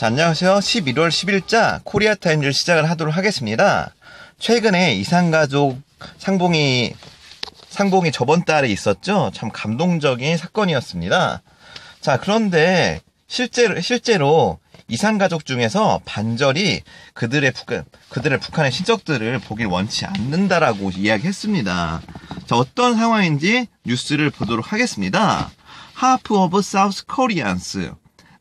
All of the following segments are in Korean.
자, 안녕하세요. 11월 10일자 코리아 타임즈를 시작을 하도록 하겠습니다. 최근에 이산가족 상봉이 상봉이 저번 달에 있었죠. 참 감동적인 사건이었습니다. 자, 그런데 실제로 실제로 이산가족 중에서 반절이 그들의 북한, 그들의 북한의 친척들을 보길 원치 않는다라고 이야기했습니다. 자, 어떤 상황인지 뉴스를 보도록 하겠습니다. 하프 오브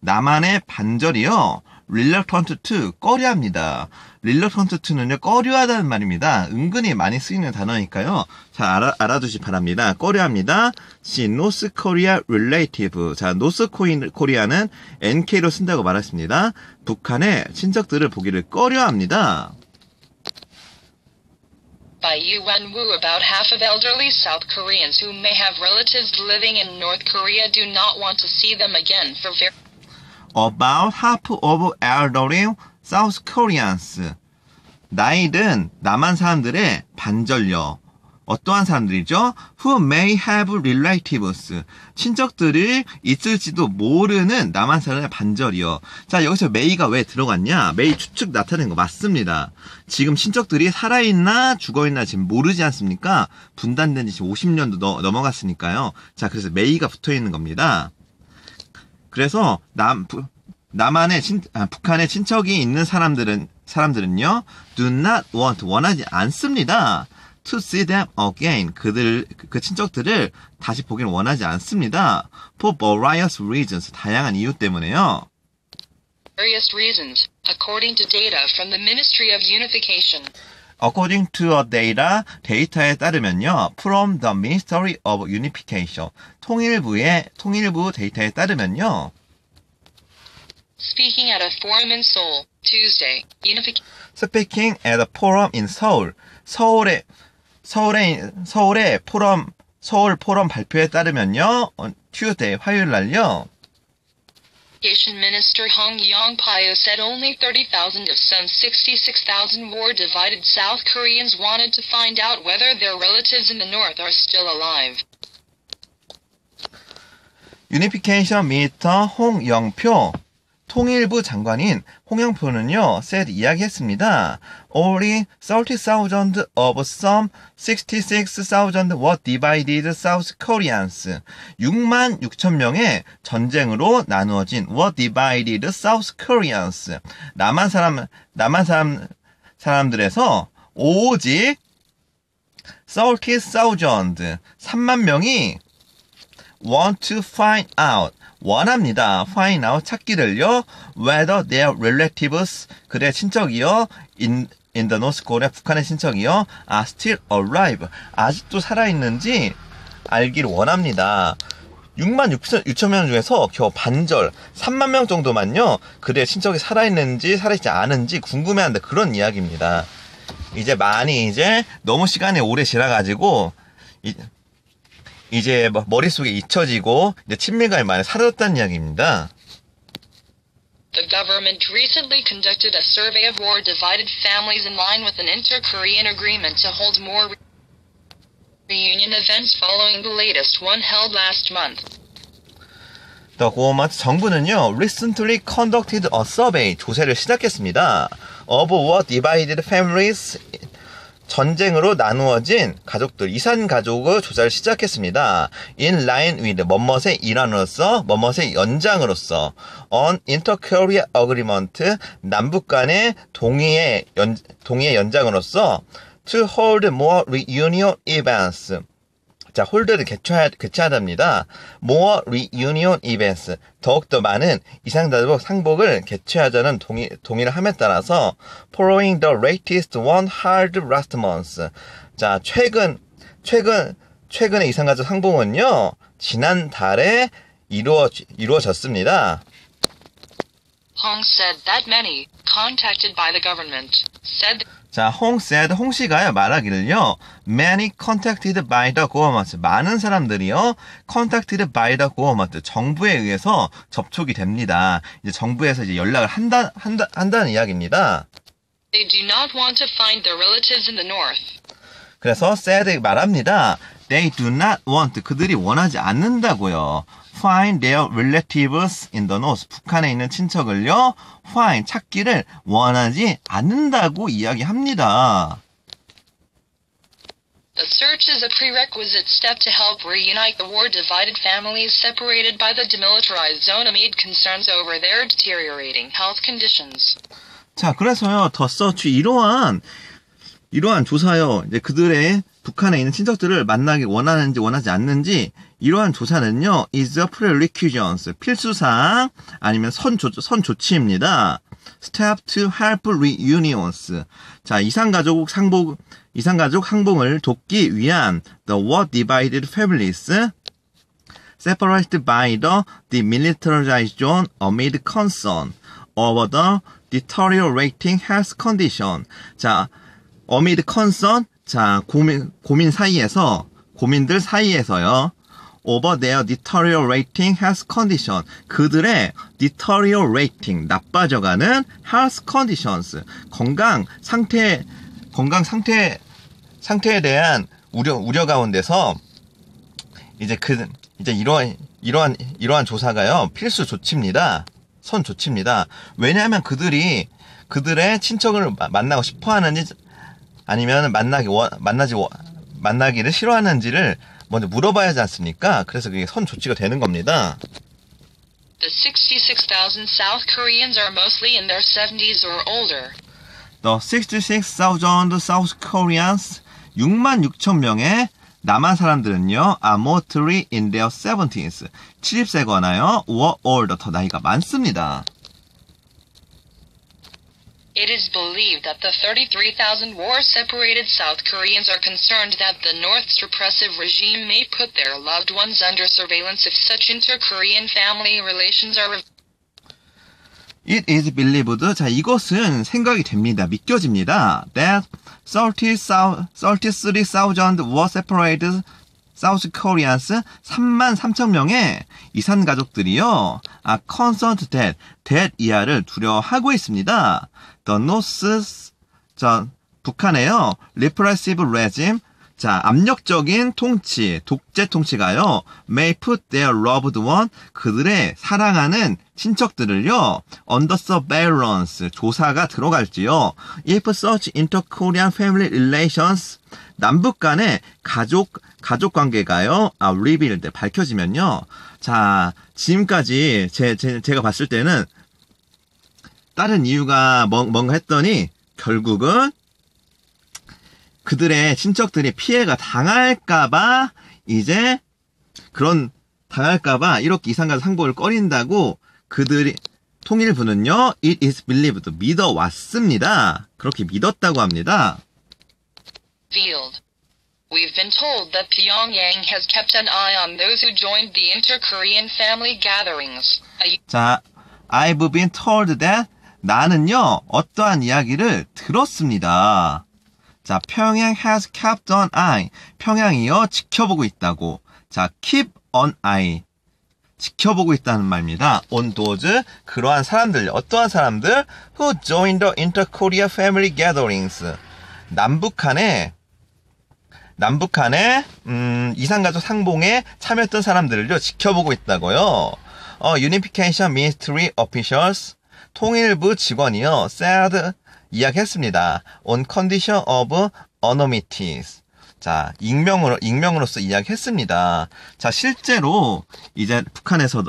남한의 반절이요. reluctant to 꺼려합니다. reluctant to는요 꺼려하다는 말입니다. 은근히 많이 쓰이는 단어니까요. 잘 알아, 알아두시 바랍니다. 꺼려합니다. C North Korea relative. 자, North Korea는 NK로 쓴다고 말했습니다. 북한의 친척들을 보기를 꺼려합니다. by UN Woo about half of elderly South Koreans who may have relatives living in North Korea do not want to see them again for very about half of elderly South Koreans. 나이든 남한 사람들의 반절여. 어떠한 사람들이죠? Who may have relatives. 친척들이 있을지도 모르는 남한 사람의 반절이요. 자, 여기서 may가 왜 들어갔냐? may 추측 나타낸 거 맞습니다. 지금 친척들이 살아있나 죽어있나 지금 모르지 않습니까? 분단된 지 50년도 너, 넘어갔으니까요. 자, 그래서 may가 붙어 있는 겁니다. 그래서 남 부, 남한의 친, 아, 북한의 친척이 있는 사람들은 사람들은요 do not want 원하지 않습니다. to see them again 그들 그 친척들을 다시 보기를 원하지 않습니다. for various reasons 다양한 이유 때문에요. various reasons, according to data from the Ministry of Unification. According to a data, 데이터에 따르면요, from the Ministry of Unification, 통일부의 통일부 데이터에 따르면요, Speaking at a forum in Seoul, Tuesday, Unification. Speaking at a forum in Seoul, 서울의 서울의 서울의 포럼 서울 포럼 발표에 따르면요, Tuesday 화요일 날요. Education Minister Hong Yong-pyo said only 30,000 of some 66,000 war-divided South Koreans wanted to find out whether their relatives in the north are still alive. 유니피케이션 미니터 홍영표 통일부 장관인 홍영표는요, said 이야기했습니다. Only 30,000 of some 66,000 were divided South Koreans. 6만 6천 명의 전쟁으로 나누어진 were divided South Koreans. 남한 사람, 남한 사람, 사람들에서 오직 30,000, 3만 명이 want to find out 원합니다. find out 찾기를요. whether their relatives 그들의 친척이요. in in the North Korea 북한의 친척이요. are still alive 아직도 살아있는지 알기를 원합니다. 6만 6천, 6천 명 중에서 겨우 반절 3만 명 정도만요. 그들의 친척이 살아있는지 살아있지 않은지 궁금해하는데 그런 이야기입니다. 이제 많이 이제 너무 시간이 오래 지나가지고 이, 이제 뭐 머릿속에 잊혀지고 이제 친밀감이 많이 사라졌다는 이야기입니다. The government recently conducted a survey of war-divided families in line with an inter-Korean agreement to hold more reunion events following the latest one held last month. 더 고마트 정부는요, recently conducted a survey 조사를 시작했습니다. of war divided families 전쟁으로 나누어진 가족들, 이산 가족을 조사를 시작했습니다. In line with 멋멋의 일환으로서, 멋멋의 연장으로서, on inter-Korea agreement, 남북 간의 동의의 연, 동의의 연장으로서, to hold more reunion events. 자, 홀드를 개최하, 개최하답니다. more reunion events. 더욱더 많은 이상가족 상복을 개최하자는 동의, 동의를 함에 따라서 following the latest one held last month. 자, 최근, 최근, 최근의 이상가족 상봉은요, 지난달에 이루어, 이루어졌습니다. Hong said that many, contacted by the government, said 자, 홍 said 홍 씨가요 말하기를요. Many contacted by the government. 많은 사람들이요. contacted by the government. 정부에 의해서 접촉이 됩니다. 이제 정부에서 이제 연락을 한다 한다 한다는 이야기입니다. they do not want to find their relatives in the north. 그래서 said 말합니다. They do not want 그들이 원하지 않는다고요. Find their relatives in the north. 북한에 있는 친척을요, find, 찾기를 원하지 않는다고 이야기합니다. The search is a prerequisite step to help reunite the war-divided families separated by the demilitarized zone amid concerns over their deteriorating health conditions. 자, 그래서요, 더 서치 이러한 이러한 조사요. 이제 그들의 북한에 있는 친척들을 만나기 원하는지 원하지 않는지 이러한 조사는요. is a prerequisite 필수사항 아니면 선조 선조치입니다. step to help reunions. 자, 이산가족 상봉 이산가족 항봉을 돕기 위한 the war divided families separated by the demilitarized zone amid concern over the deteriorating health condition. 자, amid concern, 자, 고민, 고민 사이에서, 고민들 사이에서요. Over their deteriorating health condition. 그들의 deteriorating, 나빠져가는 health conditions. 건강 상태, 건강 상태, 상태에 대한 우려, 우려 가운데서 이제 그, 이제 이러한, 이러한, 이러한 조사가요, 필수 조치입니다. 선 조치입니다. 왜냐하면 그들이 그들의 친척을 마- 만나고 싶어 하는지 아니면 만나기, 원- 만나지, 원- 만나기를 싫어하는지를 먼저 물어봐야 하지 않습니까? 그래서 그게 선 조치가 되는 겁니다. The 66,000 South Koreans are mostly in their 70s or older. The 66,000 South Koreans 6만 6천 명의 남한 사람들은요, are mostly in their 70s. 70세거나요, or older, 더 나이가 많습니다. It is believed that the 33,000 war-separated South Koreans are concerned that the North's repressive regime may put their loved ones under surveillance if such inter-Korean family relations are rev- It is believed. 자, 이것은 생각이 됩니다. 믿겨집니다. That 33,000 were separated South Koreans 3만 3천 명의 이산 가족들이요. 아, concerned that, that 이하를 두려워하고 있습니다. The North, 자, 북한에요. repressive regime, 자, 압력적인 통치, 독재 통치가요, may put their loved one, 그들의 사랑하는 친척들을요, under surveillance, 조사가 들어갈지요, if such inter-Korean family relations, 남북 간의 가족, 가족 관계가요, 아, revealed, 밝혀지면요, 자, 지금까지 제, 제, 제가 봤을 때는, 다른 이유가 뭐, 뭔가 했더니, 결국은, 그들의 친척들이 피해가 당할까봐 이제 그런 당할까봐 이렇게 이상가족 상보를 꺼린다고 그들이 통일부는요, it is believed 믿어 왔습니다. 그렇게 믿었다고 합니다. revealed. We've been told that Pyongyang has kept an eye on those who joined the inter-Korean family gatherings. 자, I've been told that 나는요, 어떠한 이야기를 들었습니다. 자, 평양 has kept an eye. 평양이요, 지켜보고 있다고. 자, keep an eye. 지켜보고 있다는 말입니다. on those, 그러한 사람들, 어떠한 사람들? who joined the inter-Korea family gatherings. 남북한에, 남북한의, 음, 이산가족 상봉에 참여했던 사람들을요, 지켜보고 있다고요. 어, Unification Ministry officials, 통일부 직원이요, said, 이야기했습니다. on condition of anonymities. 자, 익명으로, 익명으로서 이야기했습니다. 자, 실제로, 이제 북한에서도,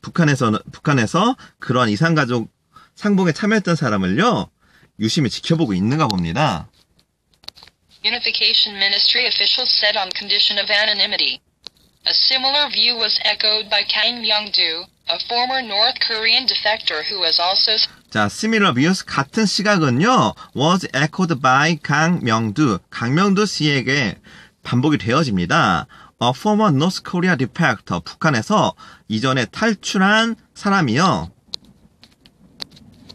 북한에서, 북한에서 그런 이산가족 상봉에 참여했던 사람을요, 유심히 지켜보고 있는가 봅니다. Unification Ministry officials said on condition of anonymity. A similar view was echoed by Kang Myung-do, a former North Korean defector who has also 자, similar views 같은 시각은요, was echoed by 강명두, 강명두 씨에게 반복이 되어집니다. A former North Korea defector, 북한에서 이전에 탈출한 사람이요.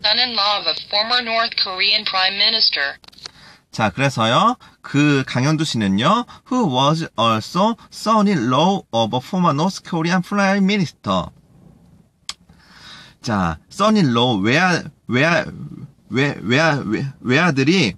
son-in-law of a former North Korean prime minister. 자, 그래서요, 그 강현두 씨는요, who was also son-in-law of a former North Korean prime minister. 자, son-in-law, 외아, 외아, 외, 외아, 외, 외아들이,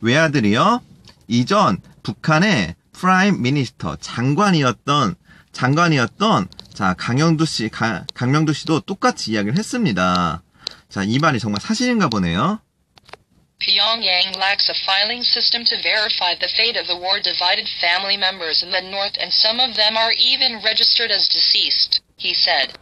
외아들이요, 이전 북한의 prime minister, 장관이었던 장관이었던 자 강명도 씨, 가- 강명도 씨도 똑같이 이야기를 했습니다. 자 이 말이 정말 사실인가 보네요. Pyongyang lacks a filing system to verify the fate of the war divided family members in the north, and some of them are even registered as deceased, he said.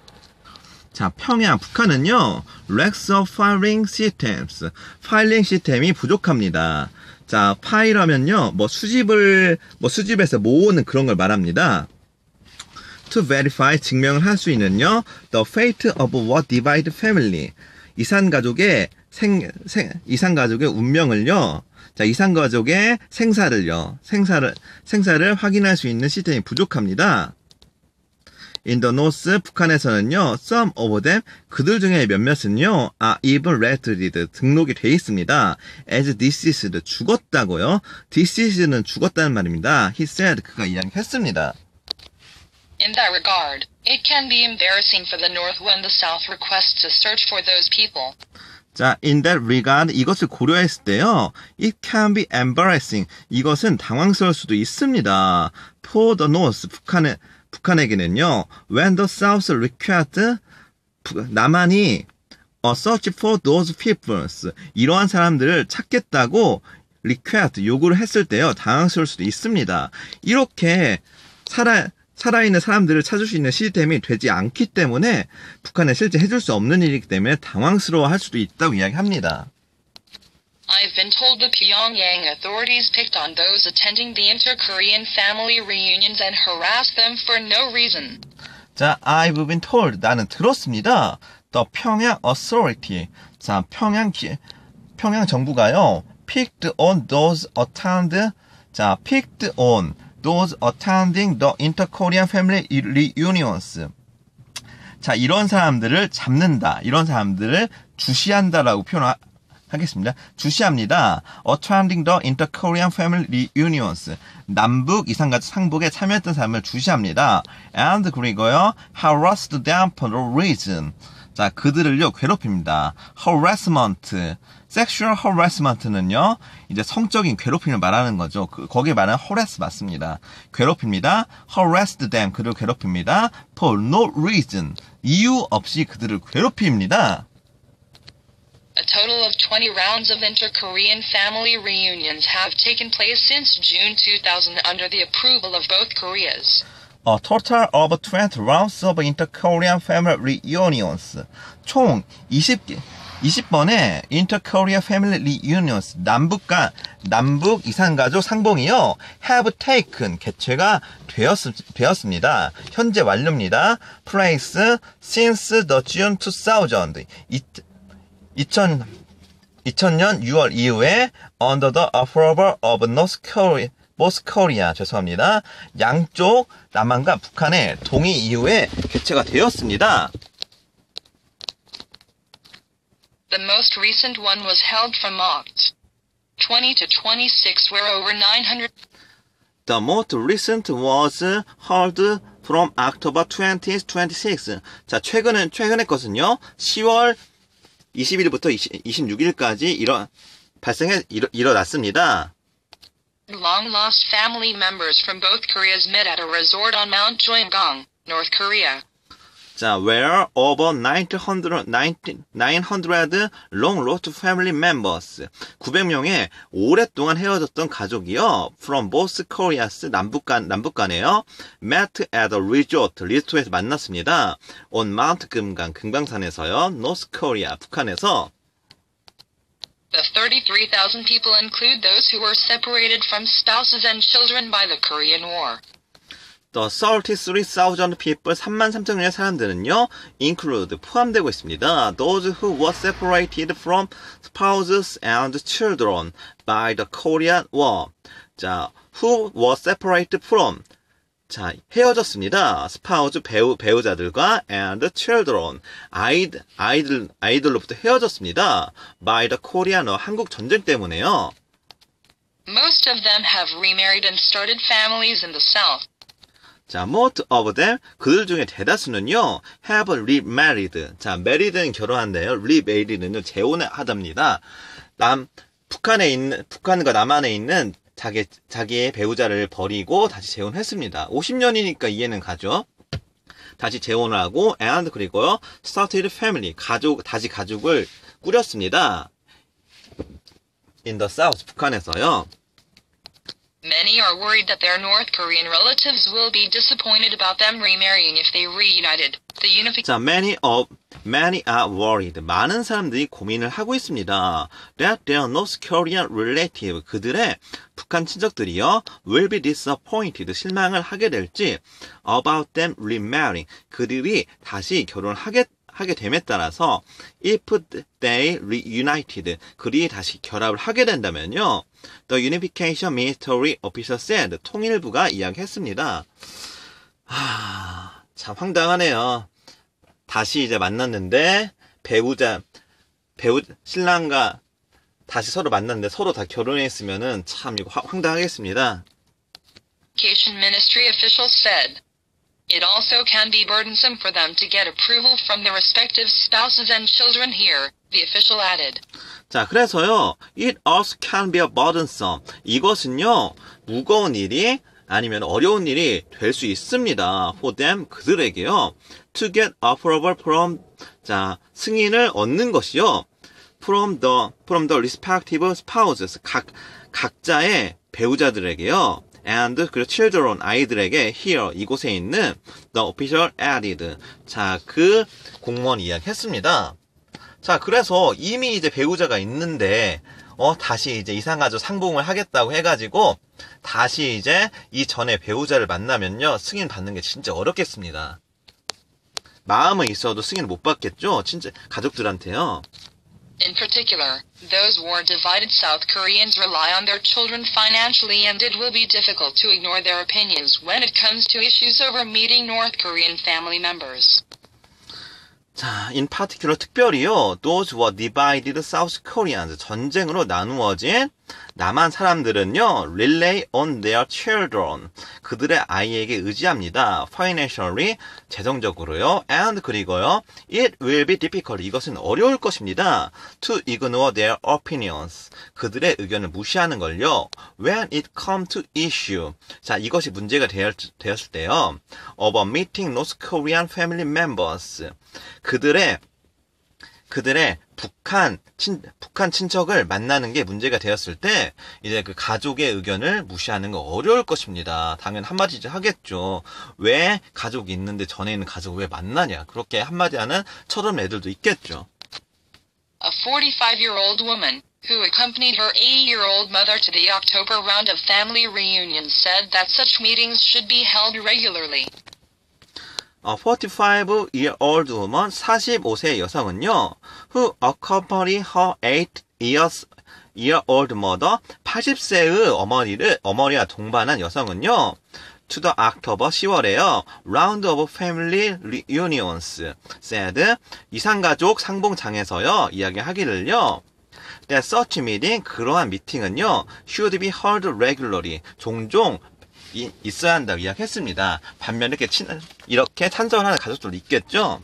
자, 평양, 북한은요, lacks of filing systems. 파일링 시스템이 부족합니다. 자, 파일하면요, 뭐 수집을, 뭐 수집해서 모으는 그런 걸 말합니다. to verify, 증명을 할 수 있는요, the fate of what divided family. 이산 가족의 생, 생, 이산 가족의 운명을요, 자, 이산 가족의 생사를요, 생사를, 생사를 확인할 수 있는 시스템이 부족합니다. In the North, 북한에서는요, some of them, 그들 중에 몇몇은요, are even registered, 등록이 돼 있습니다. as deceased, 죽었다고요. deceased는 죽었다는 말입니다. He said, 그가 이야기했습니다. In that regard, it can be embarrassing for the North when the South requests a search for those people. 자, in that regard, 이것을 고려했을 때요, it can be embarrassing. 이것은 당황스러울 수도 있습니다. For the North, 북한에, 북한에게는요, when the South required, 부- 남한이 어, search for those peoples. 이러한 사람들을 찾겠다고 required, 요구를 했을 때요, 당황스러울 수도 있습니다. 이렇게 살아, 살아있는 사람들을 찾을 수 있는 시스템이 되지 않기 때문에 북한에 실제 해줄 수 없는 일이기 때문에 당황스러워 할 수도 있다고 이야기합니다. I've been told the Pyongyang authorities picked on those attending the inter-Korean family reunions and harassed them for no reason. 자, I've been told. 나는 들었습니다. The 평양 authority. 자, 평양 기, 평양 정부가요. picked on those attend. 자, picked on those attending the inter-Korean family reunions. 자, 이런 사람들을 잡는다. 이런 사람들을 주시한다라고 표현하 겠습니다. 주시합니다. attending the inter-Korean family reunions. 남북 이산가족 상복에 참여했던 사람을 주시합니다. and 그리고요, harassed them for no reason. 자, 그들을요, 괴롭힙니다. harassment. sexual harassment는요, 이제 성적인 괴롭힘을 말하는 거죠. 그, 거기에 말하는 harass 맞습니다. 괴롭힙니다. harassed them. 그들을 괴롭힙니다. for no reason. 이유 없이 그들을 괴롭힙니다. Total of 20 rounds of inter-Korean family reunions have taken place since June 2000 under the approval of both Koreas. A total of 20 rounds of inter-Korean family reunions. 총 20개, 20번의 inter-Korean family reunions. 남북과, 남북 이산가족 상봉이요. have taken. 개최가 되었, 되었습니다. 현재 완료입니다. place since the June 2000. 2000, 2000년 6월 이후에 under the approval of North Korea, North Korea 죄송합니다. 양쪽 남한과 북한의 동의 이후에 개최가 되었습니다. The most recent one was held from Oct 20 to 26 where over 900 The most recent was held from October 20, 26. 자, 최근은 최근의 것은요. 10월 20일부터 26일까지 일어 발생해 일어, 일어났습니다. long lost family members from both Koreas met at a resort on Mount Joingang, North Korea. 자, where over 900, 900 long lost family members. 900명의 오랫동안 헤어졌던 가족이요. from both Koreas, 남북 간, 남북 간에요. met at a resort, 리조트에서 만났습니다. on Mount 금강, 금강산에서요. North Korea, 북한에서 The 33,000 people include those who were separated from spouses and children by the Korean War. The 33,000 people, 33,000명의 사람들은요, include, 포함되고 있습니다. Those who were separated from spouses and children by the Korean War. 자, who were separated from. 자, 헤어졌습니다. spouse, 배우, 배우자들과 and children. 아이들, 아이들, 아이들로부터 헤어졌습니다. by the Korean War. 한국 전쟁 때문에요. Most of them have remarried and started families in the South. 자, most of them, 그들 중에 대다수는요, have remarried. 자, married는 결혼한대요. remarried는요, 재혼하답니다. 남, 북한에 있는, 북한과 남한에 있는 자기, 자기의 배우자를 버리고 다시 재혼했습니다. 50년이니까 이해는 가죠. 다시 재혼을 하고 and 그리고요 started family 가족 다시 가족을 꾸렸습니다. in the south 북한에서요. Many are worried that their North Korean relatives will be disappointed about them remarrying if they reunited. The unification 자, many of many are worried. 많은 사람들이 고민을 하고 있습니다. That their North Korean relative 그들의 북한 친척들이요 will be disappointed 실망을 하게 될지 about them remarrying 그들이 다시 결혼을 하게 하게 됨에 따라서 if they reunited 그들이 다시 결합을 하게 된다면요 The Unification Ministry Official said 통일부가 이야기했습니다. 하, 참 황당하네요. 다시 이제 만났는데 배우자 배우 신랑과 다시 서로 만났는데 서로 다 결혼했으면은 참 이거 화- 황당하겠습니다. Ministry officials said. It also can be burdensome for them to get approval from their respective spouses and children here, the official added. 자, 그래서요. It also can be a burdensome. 이것은요. 무거운 일이 아니면 어려운 일이 될 수 있습니다. For them 그들에게요. To get approval from 자, 승인을 얻는 것이요. From the from the respective spouses 각 각자의 배우자들에게요. And 그리고 children 아이들에게 here 이곳에 있는 the official added 자, 그 공무원이 이야기했습니다. 자, 그래서 이미 이제 배우자가 있는데, 어, 다시 이제 이상가족 상봉을 하겠다고 해가지고, 다시 이제 이 전에 배우자를 만나면요, 승인 받는 게 진짜 어렵겠습니다. 마음은 있어도 승인을 못 받겠죠? 진짜 가족들한테요. In particular, those war divided South Koreans rely on their children financially and it will be difficult to ignore their opinions when it comes to issues over meeting North Korean family members. 자, in particular 특별히요, those were divided South Koreans, 전쟁으로 나누어진 남한 사람들은요, rely on their children, 그들의 아이에게 의지합니다. financially, 재정적으로요, and 그리고요, it will be difficult, 이것은 어려울 것입니다. to ignore their opinions, 그들의 의견을 무시하는 걸요, when it come to issue, 자, 이것이 문제가 되었, 되었을 때요, of a meeting North Korean family members, 그들의 그들의 북한 친 북한 친척을 만나는 게 문제가 되었을 때 이제 그 가족의 의견을 무시하는 거 어려울 것입니다. 당연 한마디 하겠죠. 왜 가족이 있는데 전에 있는 가족을 왜 만나냐? 그렇게 한마디 하는 철없는 애들도 있겠죠. A 45-year-old woman, who accompanied her 80-year-old mother to the October round of family reunions said that such meetings should be held regularly. 어, 45-year-old woman, 45세 여성은요, who accompany her 8 years year-old mother, 80세의 어머니를, 어머니와 동반한 여성은요, to the October 10월에요, round of family reunions, said, 이상가족 상봉장에서요, 이야기하기를요, that such meeting, 그러한 미팅은요, should be held regularly, 종종 이- 있어야 한다고 이야기했습니다. 반면 이렇게 친, 이렇게 찬성하는 가족들도 있겠죠.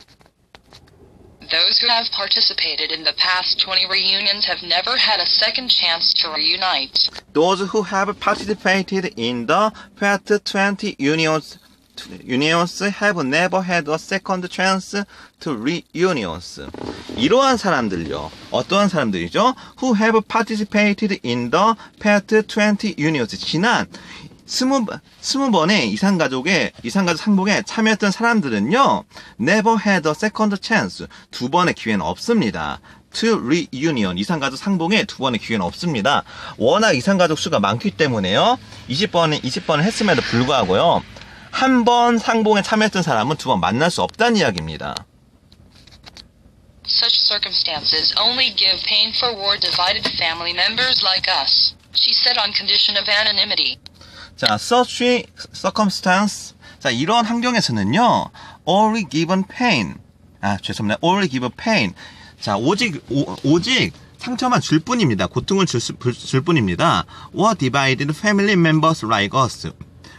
Those who have participated in the past 20 reunions have never had a second chance to reunite. Those who have participated in the past 20 unions unions have never had a second chance to reunions. 이러한 사람들요. 어떠한 사람들이죠? Who have participated in the past 20 unions. 지난 스무, 스무 번의 이상가족의, 이상가족 상봉에 참여했던 사람들은요, never had a second chance. 두 번의 기회는 없습니다. to reunion. 이상가족 상봉에 두 번의 기회는 없습니다. 워낙 이상가족 수가 많기 때문에요, 20번, 20번을 했음에도 불구하고요, 한 번 상봉에 참여했던 사람은 두 번 만날 수 없다는 이야기입니다. Such circumstances only give pain for war divided family members like us, she said on condition of anonymity. 자, such circumstance. 자, 이런 환경에서는요, only given pain. 아, 죄송합니다. only given pain. 자, 오직, 오, 오직 상처만 줄 뿐입니다. 고통을 줄, 수- 줄 뿐입니다. or divided family members like us.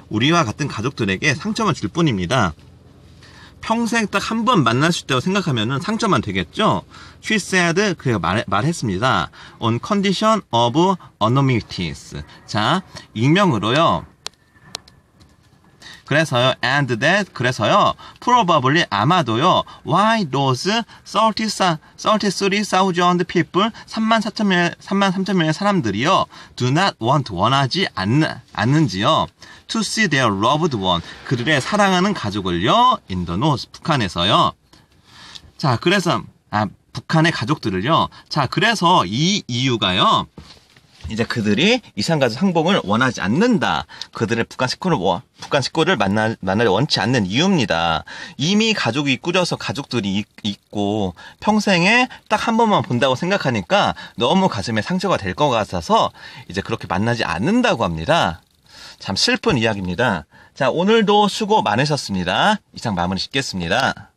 우리와 같은 가족들에게 상처만 줄 뿐입니다. 평생 딱 한 번 만날 수 있다고 생각하면은 상처만 되겠죠? She said, 그가 말, 말했습니다. On condition of anonymities. 자, 익명으로요. 그래서요, and that, 그래서요, probably, 아마도요, why those 30, 33,000 people, 3만 4천 명, 3만 3천 명의 사람들이요, do not want, 원하지 않는, 않는지요, to see their loved one, 그들의 사랑하는 가족을요, in the north, 북한에서요. 자, 그래서, 아, 북한의 가족들을요, 자, 그래서 이 이유가요, 이제 그들이 이산가족 상봉을 원하지 않는다. 그들의 북한 식구를 원- 북한 식구를 만나 만나려 원치 않는 이유입니다. 이미 가족이 꾸려서 가족들이 있- 있고 평생에 딱 한 번만 본다고 생각하니까 너무 가슴에 상처가 될 것 같아서 이제 그렇게 만나지 않는다고 합니다. 참 슬픈 이야기입니다. 자, 오늘도 수고 많으셨습니다. 이상 마무리 짓겠습니다.